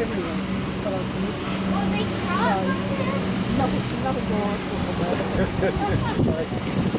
Oh, they stop. Nothing, nothing more.